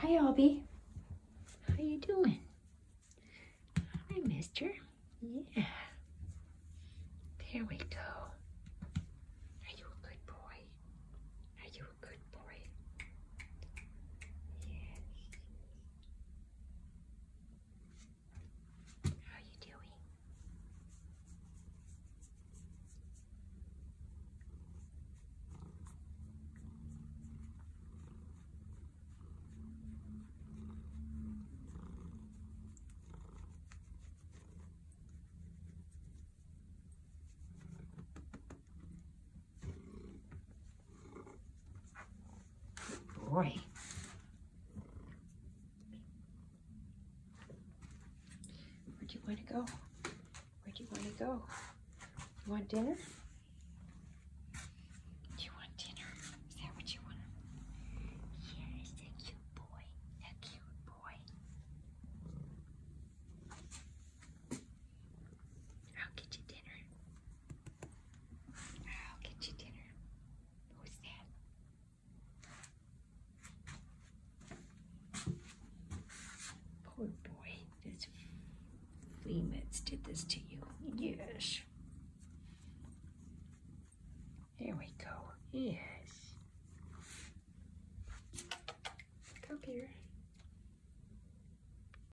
Hi, Albie. How you doing? Hi, mister. Yeah. There we go. Are you a good boy? Are you a good boy? Yes. How you doing? Where do you want to go? Where do you want to go? You want dinner? did this to you. Yes. There we go. Yes. Come here.